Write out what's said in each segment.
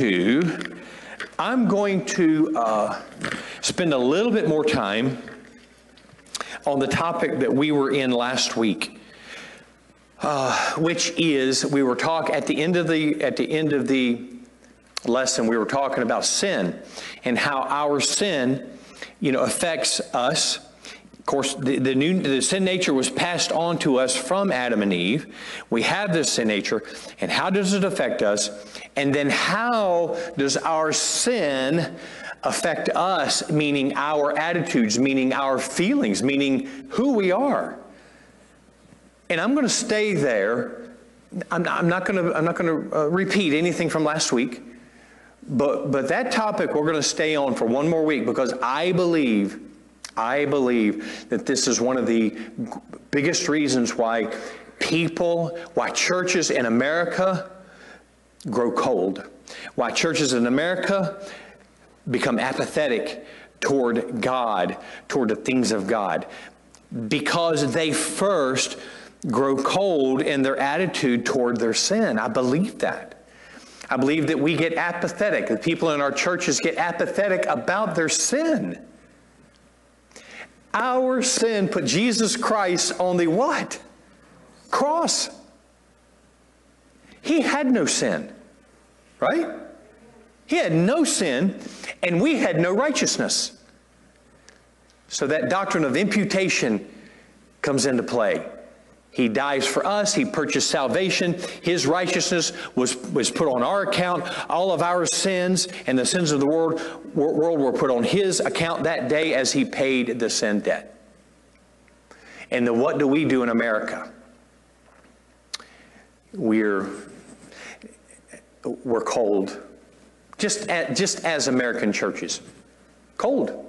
to, I'm going to uh, spend a little bit more time on the topic that we were in last week. Uh, which is we were talking at the end of the at the end of the lesson we were talking about sin and how our sin you know affects us of course the, the new the sin nature was passed on to us from adam and eve we have this sin nature and how does it affect us and then how does our sin affect us meaning our attitudes meaning our feelings meaning who we are and I'm going to stay there. I'm not, I'm not going to, I'm not going to uh, repeat anything from last week. But, but that topic we're going to stay on for one more week because I believe, I believe that this is one of the biggest reasons why people, why churches in America grow cold, why churches in America become apathetic toward God, toward the things of God, because they first grow cold in their attitude toward their sin. I believe that. I believe that we get apathetic. The people in our churches get apathetic about their sin. Our sin put Jesus Christ on the what? Cross. He had no sin, right? He had no sin, and we had no righteousness. So that doctrine of imputation comes into play. He dies for us. He purchased salvation. His righteousness was, was put on our account. All of our sins and the sins of the world, world were put on His account that day as He paid the sin debt. And then what do we do in America? We're, we're cold. Just, at, just as American churches. Cold.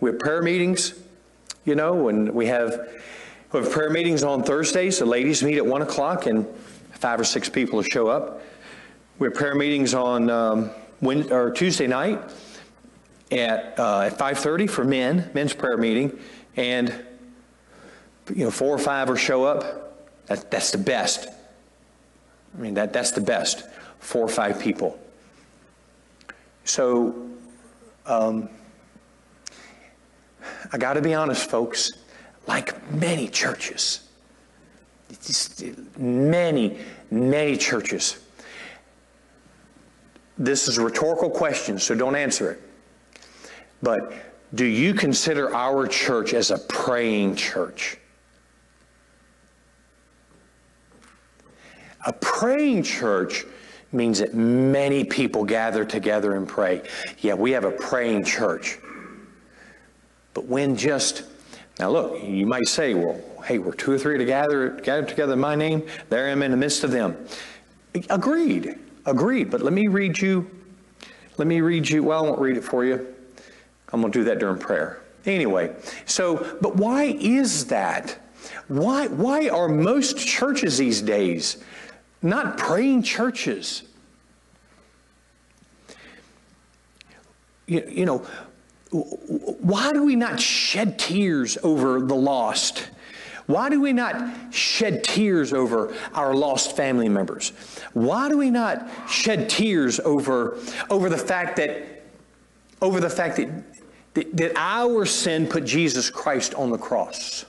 We have prayer meetings you know, and we have, we have prayer meetings on Thursdays. The ladies meet at 1 o'clock and five or six people will show up. We have prayer meetings on um, Wednesday, or Tuesday night at, uh, at 5.30 for men, men's prayer meeting. And, you know, four or five will show up. That, that's the best. I mean, that, that's the best. Four or five people. So, um, I got to be honest, folks, like many churches, many, many churches, this is a rhetorical question, so don't answer it. But do you consider our church as a praying church? A praying church means that many people gather together and pray. Yeah, we have a praying church. But when just, now look, you might say, well, hey, we're two or three to gather, gather together in my name, there I am in the midst of them. Agreed, agreed. But let me read you, let me read you, well, I won't read it for you. I'm going to do that during prayer. Anyway, so, but why is that? Why, why are most churches these days not praying churches? You, you know, why do we not shed tears over the lost? Why do we not shed tears over our lost family members? Why do we not shed tears over, over the fact that over the fact that, that, that our sin put Jesus Christ on the cross?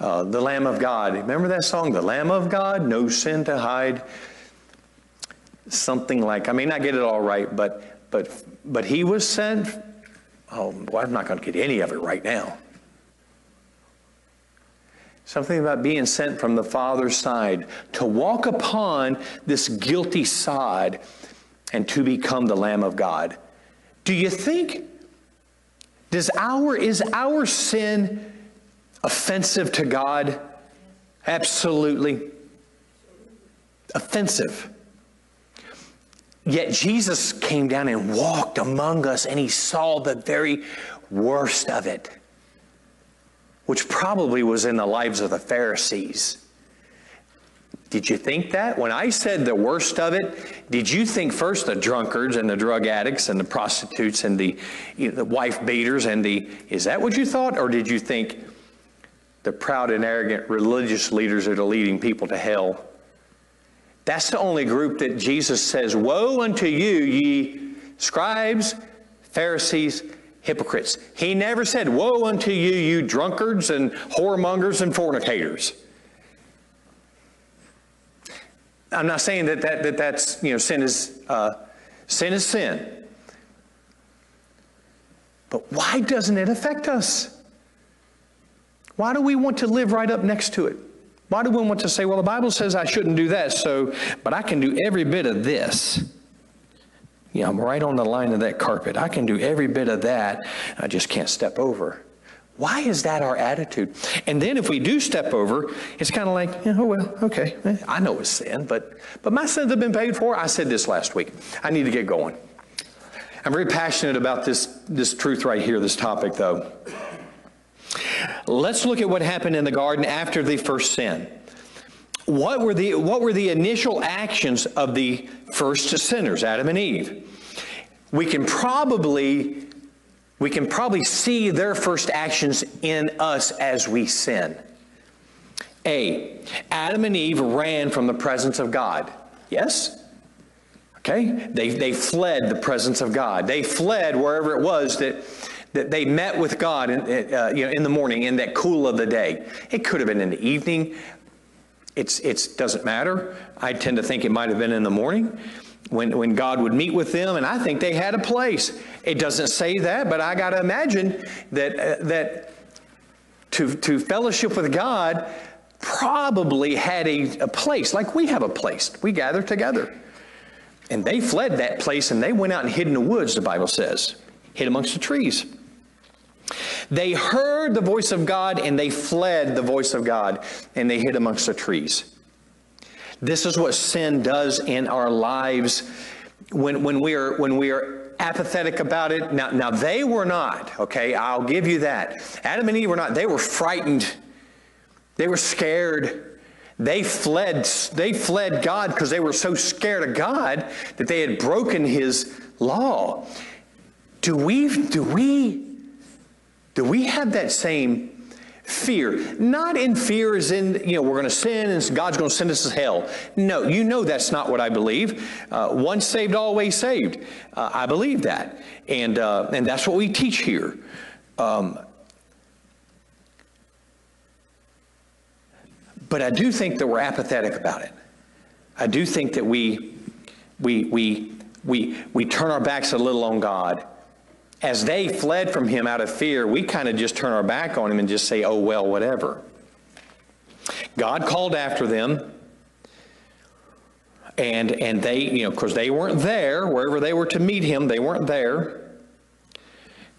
Uh, the Lamb of God. Remember that song, The Lamb of God, no sin to hide something like, I may not get it all right, but, but, but he was sent. Oh, boy, I'm not going to get any of it right now. Something about being sent from the Father's side to walk upon this guilty sod and to become the Lamb of God. Do you think, does our, is our sin offensive to God? Absolutely. Offensive. Yet Jesus came down and walked among us and he saw the very worst of it, which probably was in the lives of the Pharisees. Did you think that? When I said the worst of it, did you think first the drunkards and the drug addicts and the prostitutes and the, you know, the wife beaters and the, is that what you thought? Or did you think the proud and arrogant religious leaders are leading people to hell. That's the only group that Jesus says, Woe unto you, ye scribes, Pharisees, hypocrites. He never said, Woe unto you, you drunkards and whoremongers and fornicators. I'm not saying that, that, that that's, you know, sin is, uh, sin is sin. But why doesn't it affect us? Why do we want to live right up next to it? Why do we want to say, well, the Bible says I shouldn't do that, so, but I can do every bit of this? Yeah, I'm right on the line of that carpet. I can do every bit of that. I just can't step over. Why is that our attitude? And then if we do step over, it's kind of like, oh, well, okay, I know it's sin, but, but my sins have been paid for. I said this last week. I need to get going. I'm very passionate about this, this truth right here, this topic, though. Let's look at what happened in the garden after the first sin. What were the, what were the initial actions of the first sinners, Adam and Eve? We can probably we can probably see their first actions in us as we sin. A, Adam and Eve ran from the presence of God. Yes? Okay? They, they fled the presence of God. They fled wherever it was that, that they met with God in, uh, you know, in the morning, in that cool of the day. It could have been in the evening. It's, it's doesn't matter. I tend to think it might have been in the morning when, when God would meet with them, and I think they had a place. It doesn't say that, but I got to imagine that, uh, that to, to fellowship with God probably had a, a place, like we have a place. We gather together. And they fled that place and they went out and hid in the woods, the Bible says, hid amongst the trees. They heard the voice of God and they fled the voice of God and they hid amongst the trees. This is what sin does in our lives when, when, we, are, when we are apathetic about it. Now, now, they were not, okay? I'll give you that. Adam and Eve were not. They were frightened. They were scared. They fled, they fled God because they were so scared of God that they had broken his law. Do we, do we, do we have that same fear. Not in fear as in, you know, we're going to sin and God's going to send us to hell. No, you know that's not what I believe. Uh, once saved, always saved. Uh, I believe that. And, uh, and that's what we teach here. Um, but I do think that we're apathetic about it. I do think that we, we, we, we, we turn our backs a little on God as they fled from him out of fear, we kind of just turn our back on him and just say, oh, well, whatever. God called after them. And, and they, you know, because they weren't there, wherever they were to meet him, they weren't there.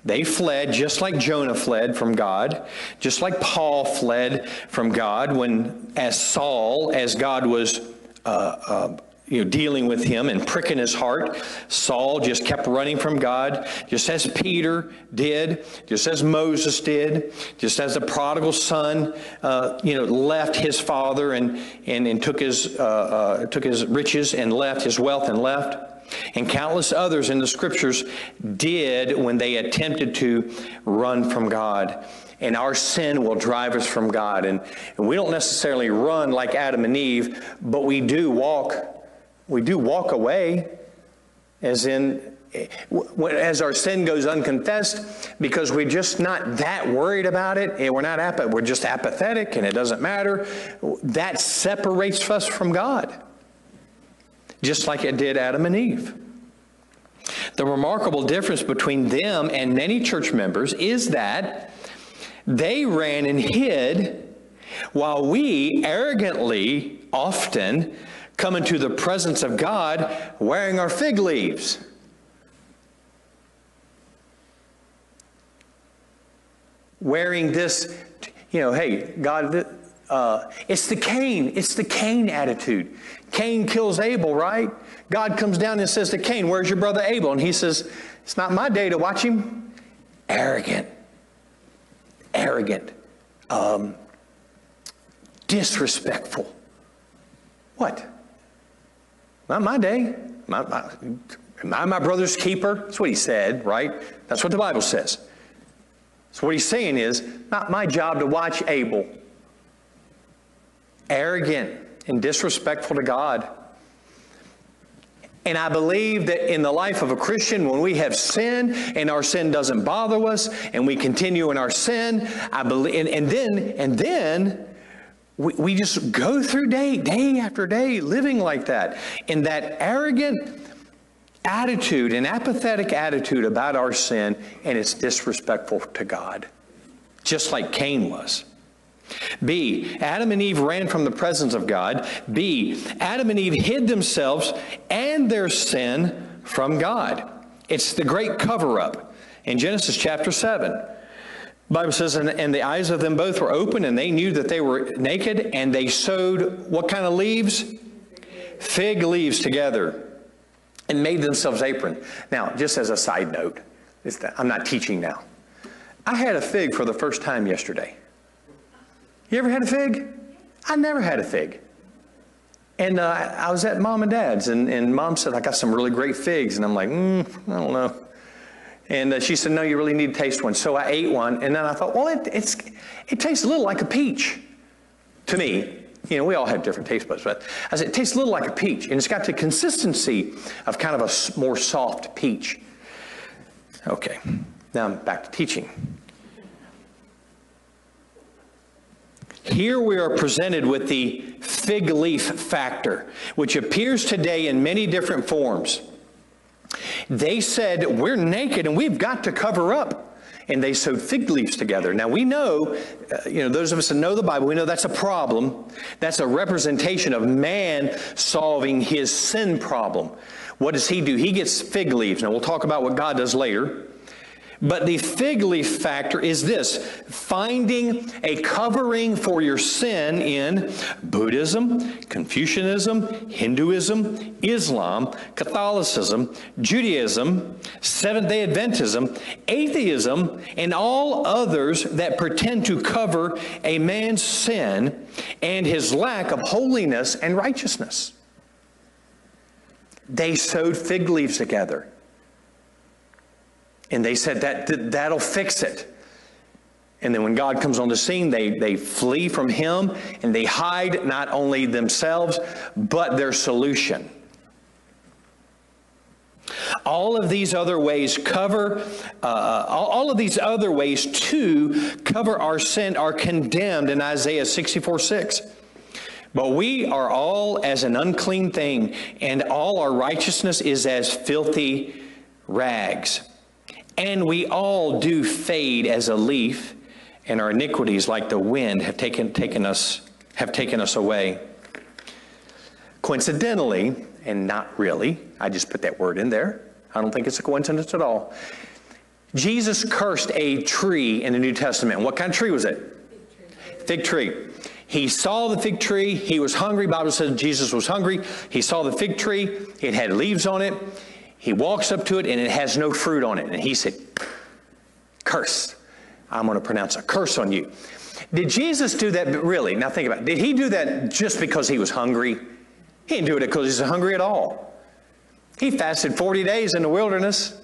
They fled just like Jonah fled from God, just like Paul fled from God when, as Saul, as God was uh, uh, you know, dealing with him and pricking his heart. Saul just kept running from God, just as Peter did, just as Moses did, just as the prodigal son, uh, you know, left his father and, and, and took, his, uh, uh, took his riches and left, his wealth and left. And countless others in the scriptures did when they attempted to run from God and our sin will drive us from God. And, and, we don't necessarily run like Adam and Eve, but we do walk we do walk away, as in, as our sin goes unconfessed, because we're just not that worried about it, and we're not ap- we're just apathetic, and it doesn't matter. That separates us from God, just like it did Adam and Eve. The remarkable difference between them and many church members is that they ran and hid, while we arrogantly often come into the presence of God wearing our fig leaves. Wearing this, you know, hey, God, uh, it's the Cain, it's the Cain attitude. Cain kills Abel, right? God comes down and says to Cain, Where's your brother Abel? And he says, It's not my day to watch him. Arrogant, arrogant, um, disrespectful. What? Not my day. My, my, am I my brother's keeper? That's what he said, right? That's what the Bible says. So what he's saying is, not my job to watch Abel. arrogant and disrespectful to God. And I believe that in the life of a Christian, when we have sin and our sin doesn't bother us and we continue in our sin, I believe, and, and then, and then we, we just go through day, day after day living like that. In that arrogant attitude, an apathetic attitude about our sin, and it's disrespectful to God, just like Cain was. B, Adam and Eve ran from the presence of God. B, Adam and Eve hid themselves and their sin from God. It's the great cover up in Genesis chapter 7. Bible says, and, and the eyes of them both were open, and they knew that they were naked, and they sewed what kind of leaves? Fig leaves together and made themselves apron. Now, just as a side note, I'm not teaching now. I had a fig for the first time yesterday. You ever had a fig? I never had a fig. And uh, I was at mom and dad's, and, and mom said, I got some really great figs. And I'm like, mm, I don't know. And uh, she said, No, you really need to taste one. So I ate one, and then I thought, Well, it, it's, it tastes a little like a peach to me. You know, we all have different taste buds, but I said, It tastes a little like a peach, and it's got the consistency of kind of a more soft peach. Okay, now I'm back to teaching. Here we are presented with the fig leaf factor, which appears today in many different forms. They said, We're naked and we've got to cover up. And they sewed fig leaves together. Now we know, uh, you know, those of us that know the Bible, we know that's a problem. That's a representation of man solving his sin problem. What does he do? He gets fig leaves. Now we'll talk about what God does later. But the fig leaf factor is this finding a covering for your sin in Buddhism, Confucianism, Hinduism, Islam, Catholicism, Judaism, Seventh day Adventism, atheism, and all others that pretend to cover a man's sin and his lack of holiness and righteousness. They sewed fig leaves together. And they said that that'll fix it. And then when God comes on the scene, they, they flee from him and they hide not only themselves, but their solution. All of these other ways cover, uh, all, all of these other ways to cover our sin are condemned in Isaiah 64 6. But we are all as an unclean thing, and all our righteousness is as filthy rags. And we all do fade as a leaf, and our iniquities, like the wind, have taken, taken us, have taken us away. Coincidentally, and not really, I just put that word in there. I don't think it's a coincidence at all. Jesus cursed a tree in the New Testament. What kind of tree was it? Fig tree. Fig tree. He saw the fig tree. He was hungry. Bible says Jesus was hungry. He saw the fig tree. It had leaves on it. He walks up to it and it has no fruit on it. And he said, Curse. I'm going to pronounce a curse on you. Did Jesus do that really? Now think about it. Did he do that just because he was hungry? He didn't do it because he's hungry at all. He fasted 40 days in the wilderness.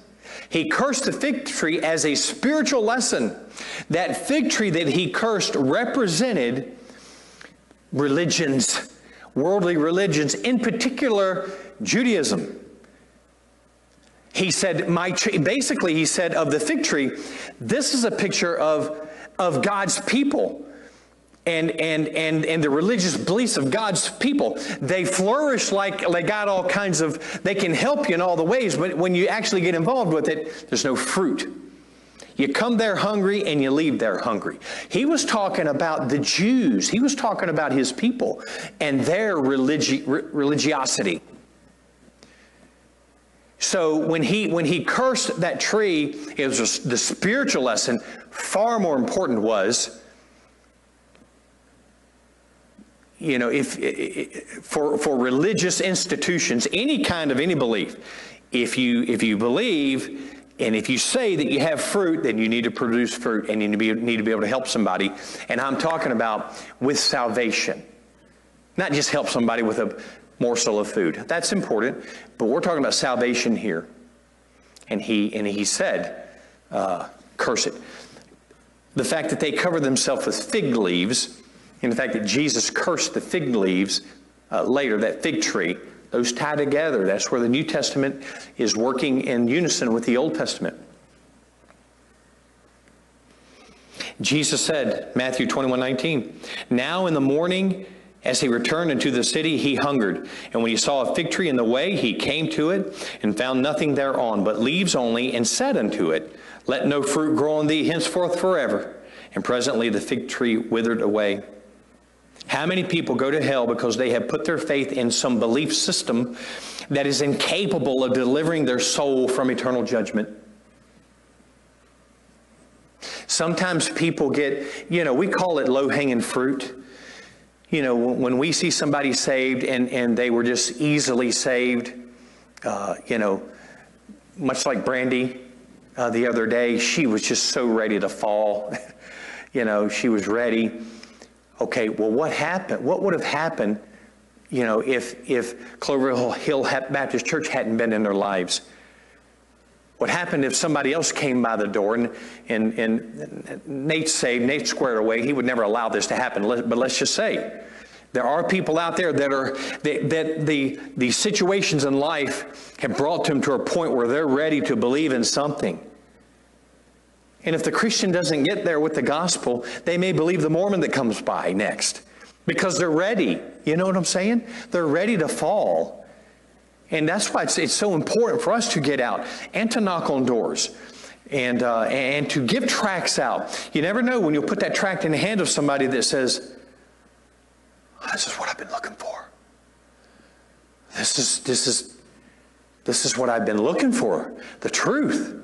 He cursed the fig tree as a spiritual lesson. That fig tree that he cursed represented religions, worldly religions, in particular Judaism. He said, my tree, basically, he said of the fig tree, this is a picture of, of God's people. And, and, and, and the religious beliefs of God's people. They flourish like they got all kinds of, they can help you in all the ways, but when you actually get involved with it, there's no fruit. You come there hungry and you leave there hungry. He was talking about the Jews. He was talking about his people and their religi- religiosity. So when he when he cursed that tree, it was the spiritual lesson. Far more important was, you know, if, for for religious institutions, any kind of any belief, if you if you believe and if you say that you have fruit, then you need to produce fruit and you need to be, need to be able to help somebody. And I'm talking about with salvation. Not just help somebody with a morsel of food. That's important, but we're talking about salvation here. And he, and he said, uh, curse it. The fact that they cover themselves with fig leaves and the fact, that Jesus cursed the fig leaves uh, later, that fig tree. Those tie together. That's where the New Testament is working in unison with the Old Testament. Jesus said, Matthew 21 19, Now in the morning, as he returned into the city, he hungered. And when he saw a fig tree in the way, he came to it and found nothing thereon, but leaves only, and said unto it, Let no fruit grow on thee henceforth forever. And presently the fig tree withered away. How many people go to hell because they have put their faith in some belief system that is incapable of delivering their soul from eternal judgment? Sometimes people get, you know, we call it low hanging fruit. You know, when we see somebody saved and, and they were just easily saved, uh, you know, much like Brandy uh, the other day, she was just so ready to fall. you know, she was ready. Okay, well, what happened? What would have happened, you know, if, if Clover Hill Baptist Church hadn't been in their lives? What happened if somebody else came by the door and, and, and saved, Nate's squared away, he would never allow this to happen. But let's just say, there are people out there that are that, that the the situations in life have brought them to a point where they're ready to believe in something. And if the Christian doesn't get there with the gospel, they may believe the Mormon that comes by next because they're ready. You know what I'm saying? They're ready to fall. And that's why it's, it's so important for us to get out and to knock on doors and, uh, and to give tracts out. You never know when you'll put that tract in the hand of somebody that says, This is what I've been looking for. This is, this is, this is what I've been looking for the truth.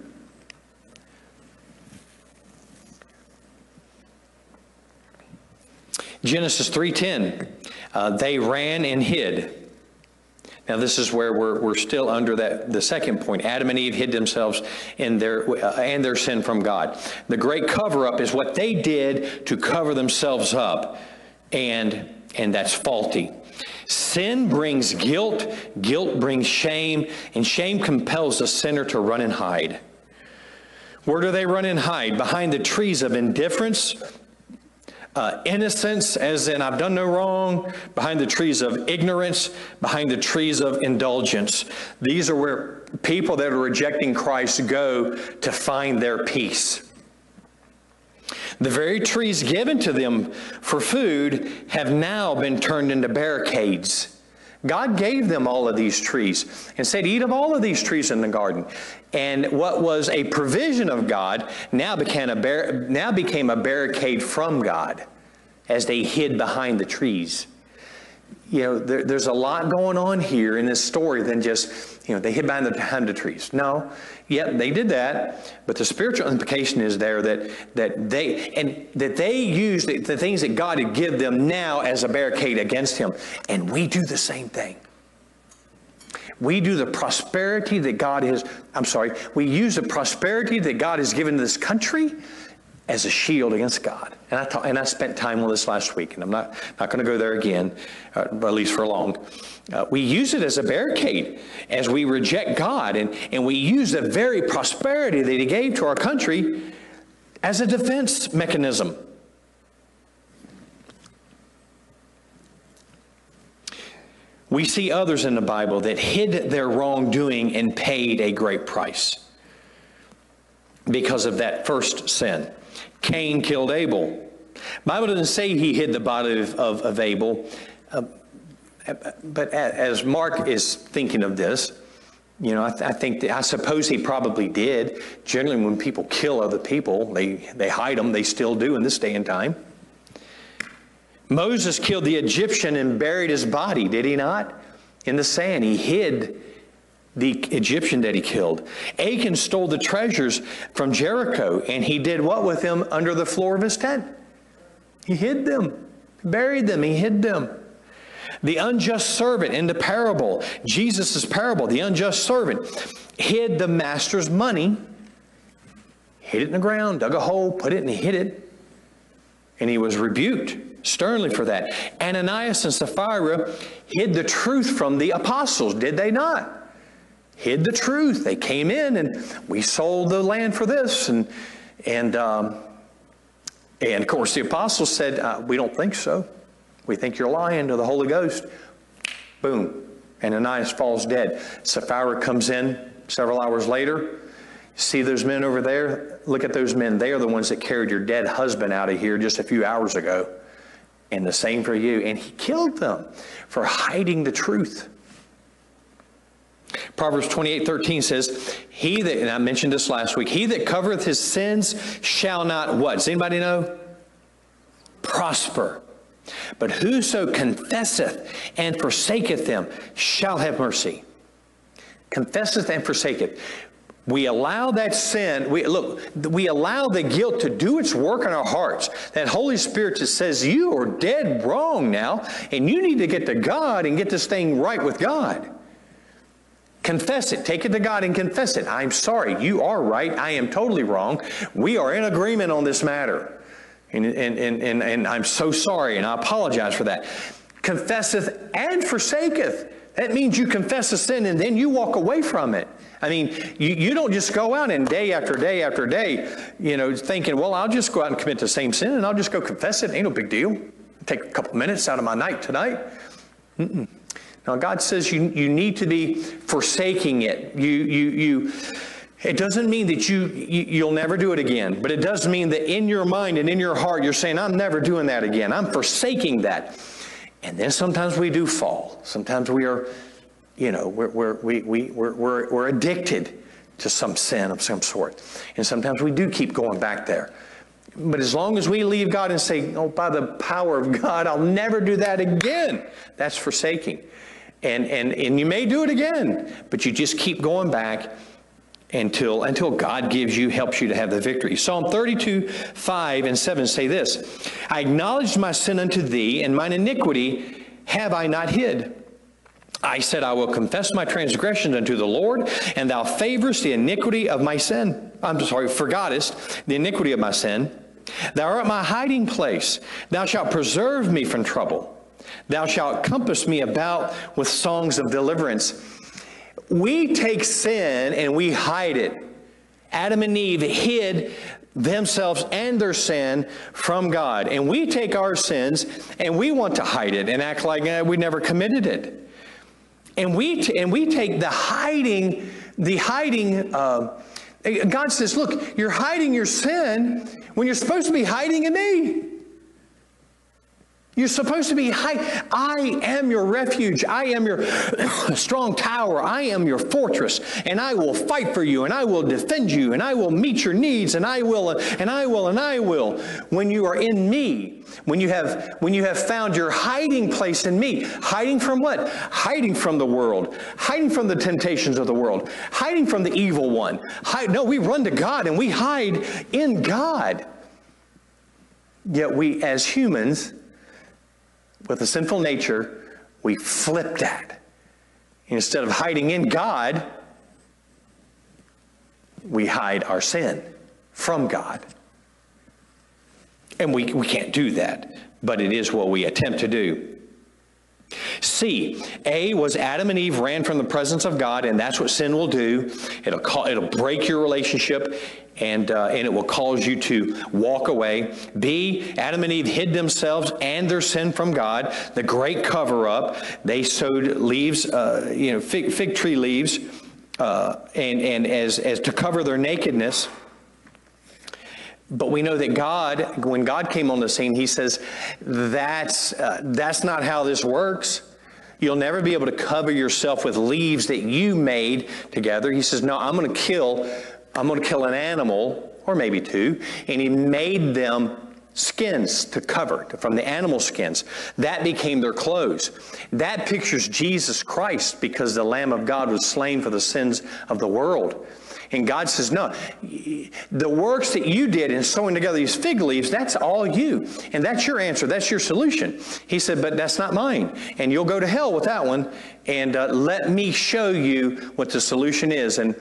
Genesis 3:10 uh, they ran and hid now, this is where we're, we're still under that the second point. Adam and Eve hid themselves in their uh, and their sin from God. The great cover up is what they did to cover themselves up, and and that's faulty. Sin brings guilt, guilt brings shame, and shame compels the sinner to run and hide. Where do they run and hide? Behind the trees of indifference, uh, innocence, as in I've done no wrong, behind the trees of ignorance, behind the trees of indulgence. These are where people that are rejecting Christ go to find their peace. The very trees given to them for food have now been turned into barricades. God gave them all of these trees and said, Eat of all of these trees in the garden. And what was a provision of God now became a, bar- now became a barricade from God as they hid behind the trees. You know, there, there's a lot going on here in this story than just, you know, they hid behind the, behind the trees. No, yet they did that, but the spiritual implication is there that, that they, and that they use the, the things that God had given them now as a barricade against him. And we do the same thing. We do the prosperity that God has, I'm sorry, we use the prosperity that God has given this country as a shield against God. And I, and I spent time on this last week, and I'm not, not going to go there again, uh, at least for long. Uh, we use it as a barricade as we reject God, and, and we use the very prosperity that He gave to our country as a defense mechanism. We see others in the Bible that hid their wrongdoing and paid a great price because of that first sin. Cain killed Abel. Bible doesn't say he hid the body of, of, of Abel, uh, but as Mark is thinking of this, you know, I, th- I think that, I suppose he probably did. Generally, when people kill other people, they, they hide them. They still do in this day and time. Moses killed the Egyptian and buried his body, did he not? In the sand. He hid the Egyptian that he killed. Achan stole the treasures from Jericho, and he did what with them under the floor of his tent? He hid them, buried them, he hid them. The unjust servant in the parable, Jesus' parable, the unjust servant hid the master's money, hid it in the ground, dug a hole, put it, and he hid it. And he was rebuked sternly for that. Ananias and Sapphira hid the truth from the apostles, did they not? Hid the truth. They came in and we sold the land for this. And, and um, And of course, the apostles said, uh, We don't think so. We think you're lying to the Holy Ghost. Boom. And Ananias falls dead. Sapphira comes in several hours later. See those men over there? Look at those men. They are the ones that carried your dead husband out of here just a few hours ago. And the same for you. And he killed them for hiding the truth. Proverbs 28 13 says, He that, and I mentioned this last week, he that covereth his sins shall not what? Does anybody know? Prosper. But whoso confesseth and forsaketh them shall have mercy. Confesseth and forsaketh. We allow that sin, we, look, we allow the guilt to do its work in our hearts. That Holy Spirit that says, You are dead wrong now, and you need to get to God and get this thing right with God. Confess it. Take it to God and confess it. I'm sorry. You are right. I am totally wrong. We are in agreement on this matter. And, and, and, and, and I'm so sorry, and I apologize for that. Confesseth and forsaketh. That means you confess a sin and then you walk away from it. I mean, you, you don't just go out and day after day after day, you know, thinking, well, I'll just go out and commit the same sin and I'll just go confess it. Ain't no big deal. Take a couple minutes out of my night tonight. Mm-mm. Now, God says you, you need to be forsaking it. You, you, you, it doesn't mean that you, you, will never do it again, but it does mean that in your mind and in your heart, you're saying, I'm never doing that again. I'm forsaking that. And then sometimes we do fall. Sometimes we are, you know, we're, we're, we, we, we're, we're, we're addicted to some sin of some sort. And sometimes we do keep going back there. But as long as we leave God and say, oh, by the power of God, I'll never do that again, that's forsaking. And, and, and you may do it again, but you just keep going back until, until God gives you, helps you to have the victory. Psalm 32, 5 and 7 say this I acknowledged my sin unto thee, and mine iniquity have I not hid. I said, I will confess my transgressions unto the Lord, and thou favorest the iniquity of my sin. I'm sorry, forgottest the iniquity of my sin. Thou art my hiding place. Thou shalt preserve me from trouble. Thou shalt compass me about with songs of deliverance. We take sin and we hide it. Adam and Eve hid themselves and their sin from God. And we take our sins and we want to hide it and act like eh, we never committed it. And we, t- and we take the hiding, the hiding, uh, God says, look, you're hiding your sin when you're supposed to be hiding in me. You're supposed to be high. I am your refuge. I am your strong tower. I am your fortress, and I will fight for you, and I will defend you, and I will meet your needs, and I will, and I will, and I will. When you are in me, when you have when you have found your hiding place in me, hiding from what? Hiding from the world, hiding from the temptations of the world, hiding from the evil one. Hide, no, we run to God and we hide in God. Yet we, as humans, with a sinful nature, we flip that. Instead of hiding in God, we hide our sin from God. And we, we can't do that, but it is what we attempt to do. C, A was Adam and Eve ran from the presence of God, and that's what sin will do. It'll, call, it'll break your relationship and, uh, and it will cause you to walk away. B, Adam and Eve hid themselves and their sin from God. The great cover up. They sewed leaves, uh, you know, fig, fig tree leaves, uh, and, and as, as to cover their nakedness. But we know that God, when God came on the scene, He says, that's, uh, that's not how this works. You'll never be able to cover yourself with leaves that you made together. He says, No, I'm going to kill I'm going to kill an animal, or maybe two, and he made them skins to cover from the animal skins. That became their clothes. That pictures Jesus Christ because the Lamb of God was slain for the sins of the world. And God says, No, the works that you did in sewing together these fig leaves, that's all you. And that's your answer. That's your solution. He said, But that's not mine. And you'll go to hell with that one. And uh, let me show you what the solution is. And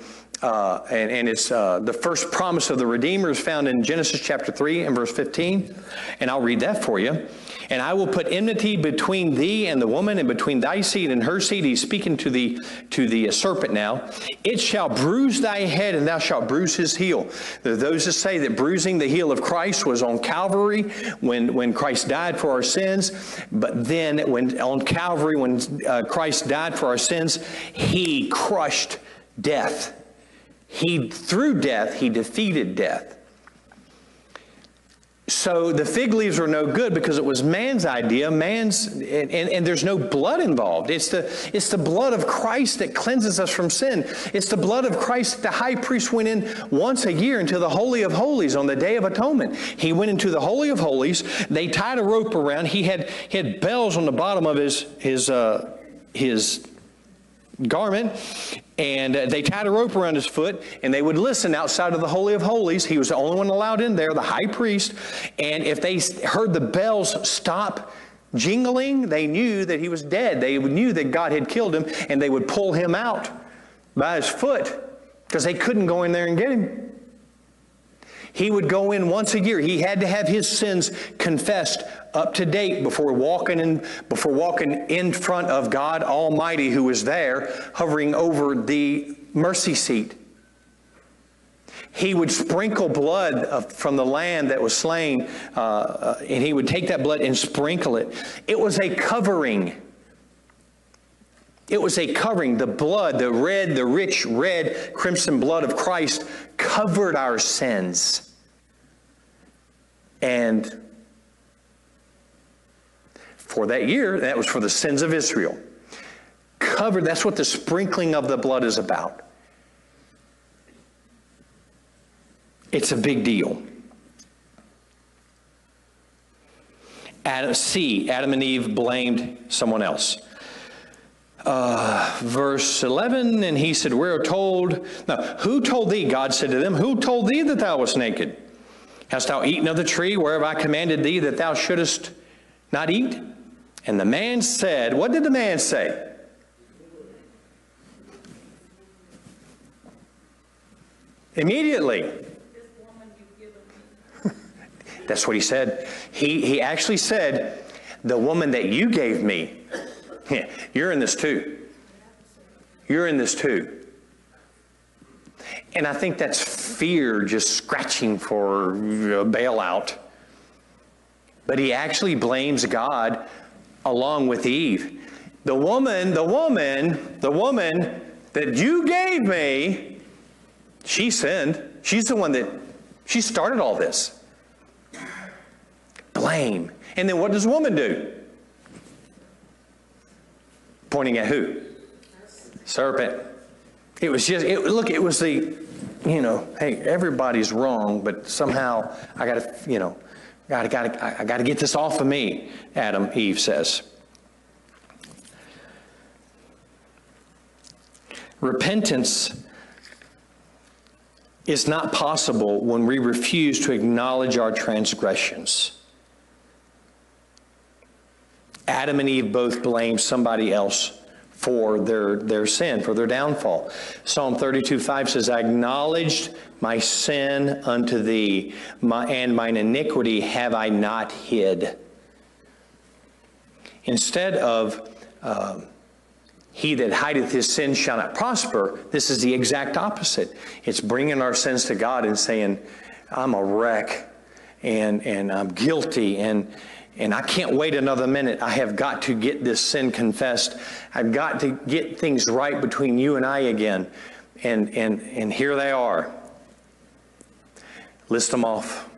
uh, and, and, it's uh, the first promise of the Redeemer is found in Genesis chapter 3 and verse 15. And I'll read that for you. And I will put enmity between thee and the woman, and between thy seed and her seed. He's speaking to the to the serpent now. It shall bruise thy head, and thou shalt bruise his heel. There are those that say that bruising the heel of Christ was on Calvary when when Christ died for our sins. But then when on Calvary, when uh, Christ died for our sins, he crushed death. He through death he defeated death. So the fig leaves were no good because it was man's idea, man's, and, and, and, there's no blood involved. It's the, it's the blood of Christ that cleanses us from sin. It's the blood of Christ the high priest went in once a year into the Holy of Holies on the Day of Atonement. He went into the Holy of Holies. They tied a rope around. He had, he had bells on the bottom of his, his, uh, his garment, and uh, they tied a rope around his foot, and they would listen outside of the Holy of Holies. He was the only one allowed in there, the high priest. And if they heard the bells stop jingling, they knew that he was dead. They knew that God had killed him, and they would pull him out by his foot because they couldn't go in there and get him. He would go in once a year. He had to have his sins confessed up to date before walking in before walking in front of God Almighty who was there hovering over the mercy seat. He would sprinkle blood from the land that was slain, uh, uh, and he would take that blood and sprinkle it. It was a covering. It was a covering. The blood, the red, the rich red crimson blood of Christ covered our sins. And for that year, that was for the sins of Israel. Covered, that's what the sprinkling of the blood is about. It's a big deal. Adam, C, Adam and Eve blamed someone else. Uh, verse 11, and he said, We're told, now, who told thee? God said to them, Who told thee that thou wast naked? Hast thou eaten of the tree whereof I commanded thee that thou shouldest not eat? And the man said, What did the man say? Immediately. That's what he said. He, he actually said, The woman that you gave me, you're in this too. You're in this too. And I think that's fear just scratching for a bailout. But he actually blames God along with Eve. The woman, the woman, the woman that you gave me, she sinned. She's the one that, she started all this. Blame. And then what does woman do? Pointing at who? Serpent. It was just, it, look, it was the, you know, hey, everybody's wrong, but somehow I got to, you know, I gotta, I got to get this off of me, Adam, Eve says. Repentance is not possible when we refuse to acknowledge our transgressions. Adam and Eve both blame somebody else for their, their sin, for their downfall. Psalm 32 5 says, I acknowledged my sin unto thee, my, and mine iniquity have I not hid. Instead of, uh, he that hideth his sin shall not prosper, this is the exact opposite. It's bringing our sins to God and saying, I'm a wreck and, and I'm guilty and, and I can't wait another minute. I have got to get this sin confessed. I've got to get things right between you and I again. And, and, and here they are. List them off.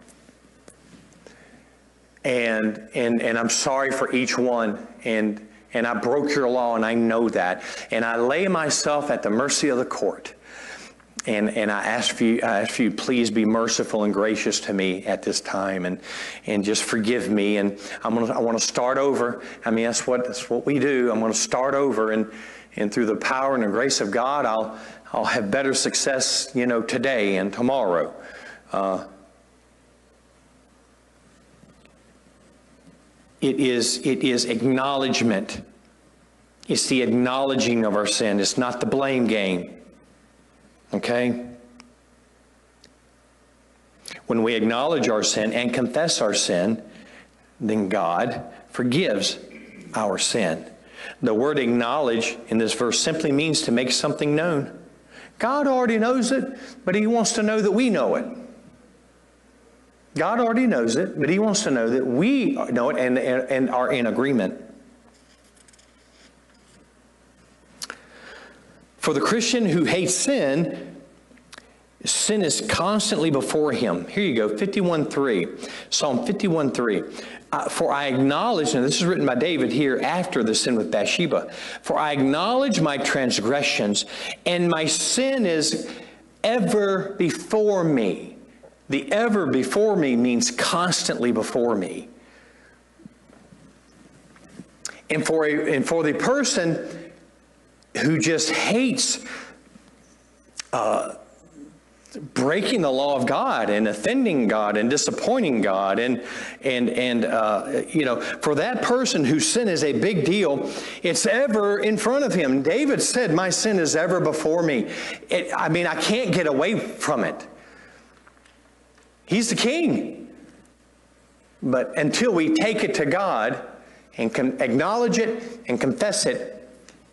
And, and, and I'm sorry for each one. And, and I broke your law, and I know that. And I lay myself at the mercy of the court. And, and I ask for you, I ask for you, please be merciful and gracious to me at this time and, and just forgive me. And I'm gonna, I want to start over. I mean, that's what, that's what we do. I'm going to start over. And, and through the power and the grace of God, I'll, I'll have better success, you know, today and tomorrow. Uh, it is, it is acknowledgement. It's the acknowledging of our sin. It's not the blame game. Okay? When we acknowledge our sin and confess our sin, then God forgives our sin. The word acknowledge in this verse simply means to make something known. God already knows it, but He wants to know that we know it. God already knows it, but He wants to know that we know it and, and, and are in agreement. For the Christian who hates sin, sin is constantly before him. Here you go, 51.3, Psalm 51.3. Uh, for I acknowledge, and this is written by David here after the sin with Bathsheba, for I acknowledge my transgressions, and my sin is ever before me. The ever before me means constantly before me. And for, a, and for the person who just hates uh, breaking the law of God and offending God and disappointing God and and and uh, you know for that person whose sin is a big deal, it's ever in front of him. David said, "My sin is ever before me." It, I mean, I can't get away from it. He's the king, but until we take it to God and acknowledge it and confess it,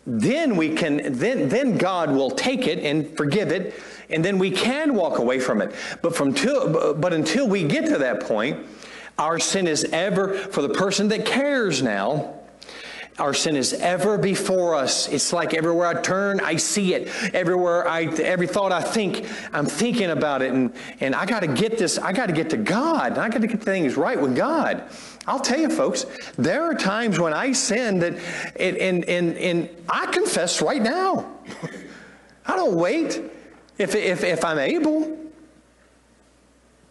then we can then then God will take it and forgive it and then we can walk away from it. But from till, but until we get to that point our sin is ever for the person that cares now our sin is ever before us. It's like everywhere I turn, I see it. Everywhere I, every thought I think, I'm thinking about it. And, and I got to get this, I got to get to God. I got to get things right with God. I'll tell you, folks, there are times when I sin that, it, and, and, and I confess right now. I don't wait if, if, if I'm able.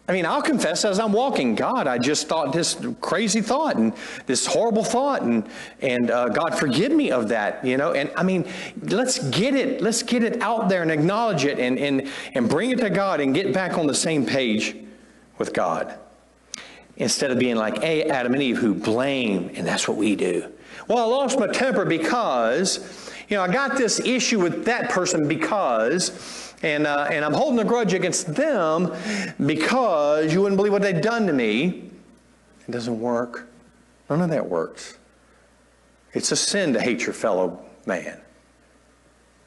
I mean, I'll confess as I'm walking, God, I just thought this crazy thought and this horrible thought, and and uh, God, forgive me of that, you know. And I mean, let's get it, let's get it out there and acknowledge it, and and and bring it to God, and get back on the same page with God, instead of being like hey, Adam and Eve who blame, and that's what we do. Well, I lost my temper because, you know, I got this issue with that person because and, uh, and I'm holding a grudge against them because you wouldn't believe what they've done to me. It doesn't work. None of that works. It's a sin to hate your fellow man.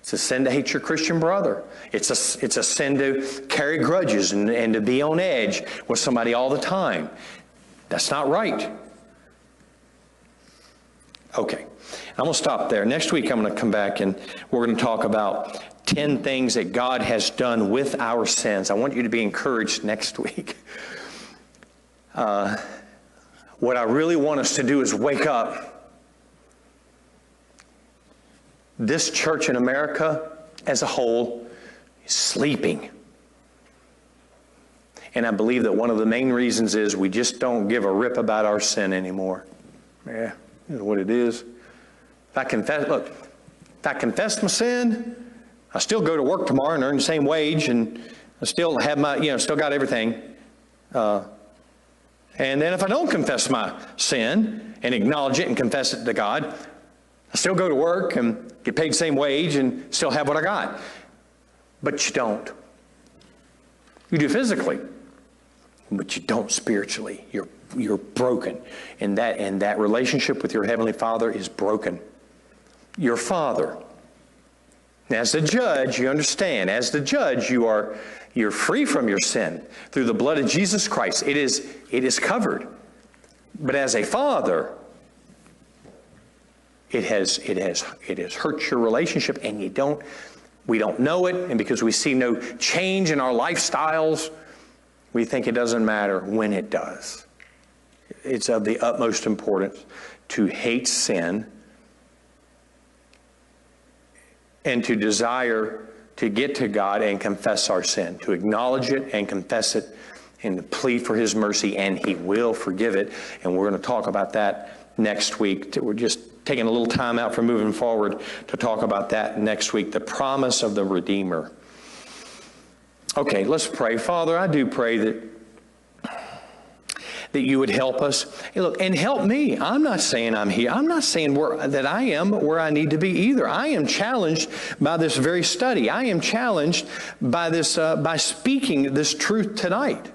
It's a sin to hate your Christian brother. It's a, it's a sin to carry grudges and, and to be on edge with somebody all the time. That's not right. Okay, I'm going to stop there. Next week, I'm going to come back and we're going to talk about 10 things that God has done with our sins. I want you to be encouraged next week. Uh, what I really want us to do is wake up. This church in America as a whole is sleeping. And I believe that one of the main reasons is we just don't give a rip about our sin anymore. Yeah, know what it is. If I confess, look, if I confess my sin, I still go to work tomorrow and earn the same wage, and I still have my, you know, still got everything. Uh, and then if I don't confess my sin and acknowledge it and confess it to God, I still go to work and get paid the same wage and still have what I got. But you don't. You do physically, but you don't spiritually. You're, you're broken. And that, and that relationship with your Heavenly Father is broken. Your Father as the judge, you understand, as the judge, you are you're free from your sin through the blood of Jesus Christ. It is, it is covered. But as a father, it has, it has, it has hurt your relationship and you don't, we don't know it. And because we see no change in our lifestyles, we think it doesn't matter when it does. It's of the utmost importance to hate sin and to desire to get to God and confess our sin, to acknowledge it and confess it, and to plead for His mercy, and He will forgive it. And we're going to talk about that next week. We're just taking a little time out from moving forward to talk about that next week the promise of the Redeemer. Okay, let's pray. Father, I do pray that that you would help us. Hey, look, and help me. I'm not saying I'm here. I'm not saying where, that I am where I need to be either. I am challenged by this very study. I am challenged by this, uh, by speaking this truth tonight.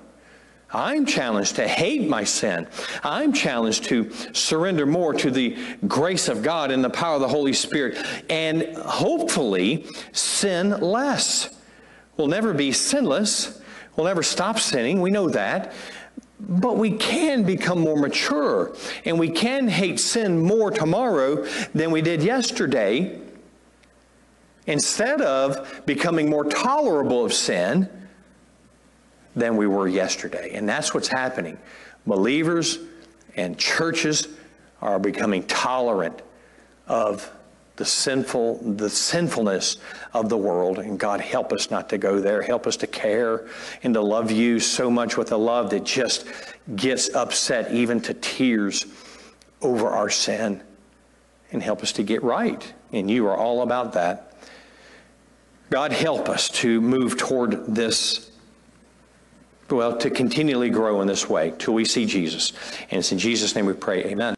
I'm challenged to hate my sin. I'm challenged to surrender more to the grace of God and the power of the Holy Spirit and hopefully sin less. We'll never be sinless. We'll never stop sinning. We know that. But we can become more mature and we can hate sin more tomorrow than we did yesterday. Instead of becoming more tolerable of sin, than we were yesterday. And that's what's happening. Believers and churches are becoming tolerant of the sinful the sinfulness of the world and God help us not to go there help us to care and to love you so much with a love that just gets upset even to tears over our sin and help us to get right and you are all about that God help us to move toward this well, to continually grow in this way till we see Jesus. And it's in Jesus' name we pray. Amen.